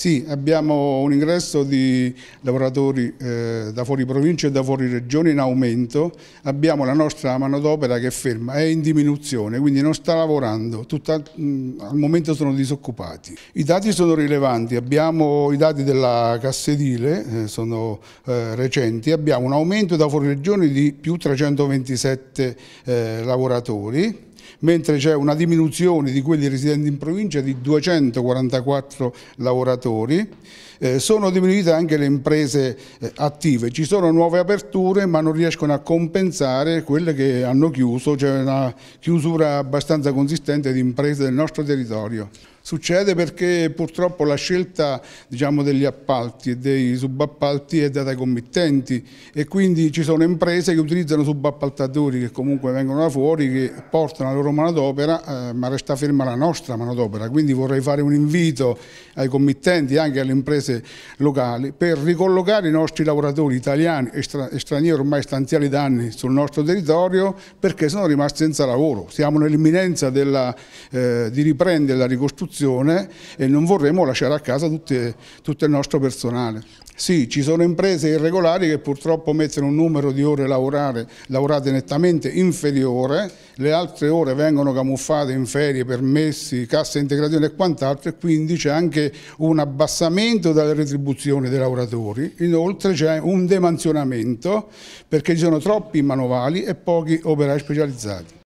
Sì, abbiamo un ingresso di lavoratori eh, da fuori provincia e da fuori regione in aumento, abbiamo la nostra manodopera che è ferma, è in diminuzione, quindi non sta lavorando, Tutta, mh, al momento sono disoccupati. I dati sono rilevanti, abbiamo i dati della Cassedile, eh, sono eh, recenti, abbiamo un aumento da fuori regione di più 327 eh, lavoratori, mentre c'è una diminuzione di quelli residenti in provincia di 244 lavoratori. Eh, sono diminuite anche le imprese eh, attive, ci sono nuove aperture ma non riescono a compensare quelle che hanno chiuso, c'è una chiusura abbastanza consistente di imprese del nostro territorio. Succede perché purtroppo la scelta diciamo, degli appalti e dei subappalti è data ai committenti e quindi ci sono imprese che utilizzano subappaltatori che comunque vengono da fuori, che portano la loro manodopera, eh, ma resta ferma la nostra manodopera. Quindi vorrei fare un invito ai committenti e anche alle imprese locali per ricollocare i nostri lavoratori italiani e, stra e stranieri ormai stanziali da anni sul nostro territorio perché sono rimasti senza lavoro. Siamo nell'imminenza eh, di riprendere la ricostruzione istruzione e non vorremmo lasciare a casa tutte, tutto il nostro personale. Sì, ci sono imprese irregolari che purtroppo mettono un numero di ore lavorare, lavorate nettamente inferiore, le altre ore vengono camuffate in ferie, permessi, cassa integrazione e quant'altro e quindi c'è anche un abbassamento delle retribuzioni dei lavoratori. Inoltre c'è un demansionamento perché ci sono troppi manovali e pochi operai specializzati.